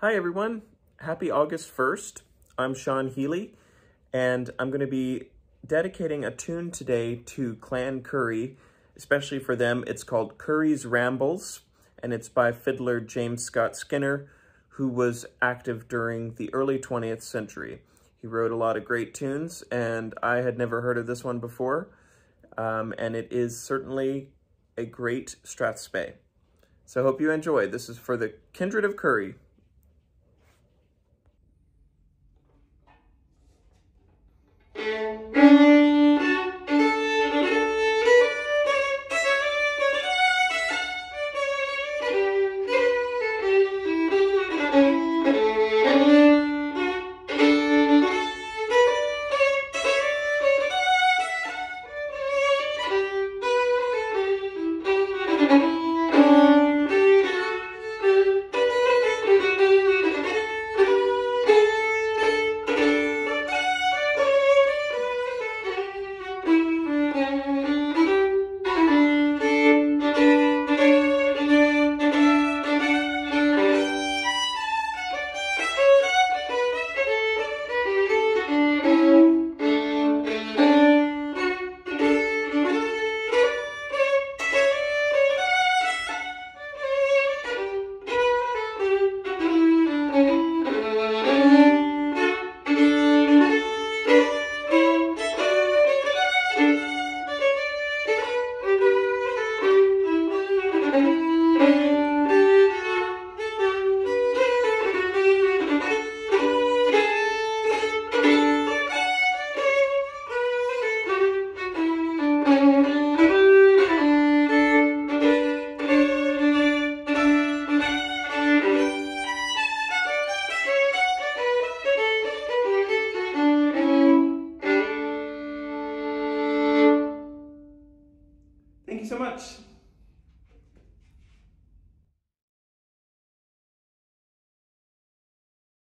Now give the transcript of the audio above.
Hi everyone, happy August 1st. I'm Seán Heely and I'm going to be dedicating a tune today to Clan Currie, especially for them. It's called Currie's Rambles and it's by fiddler James Scott Skinner who was active during the early 20th century. He wrote a lot of great tunes and I had never heard of this one before um, and it is certainly a great strathspey. So I hope you enjoy. This is for the Kindred of Currie. So much.